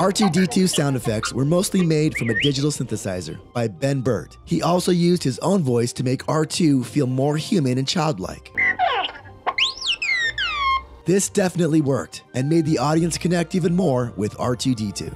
R2D2 sound effects were mostly made from a digital synthesizer by Ben Burtt. He also used his own voice to make R2 feel more human and childlike. This definitely worked and made the audience connect even more with R2D2.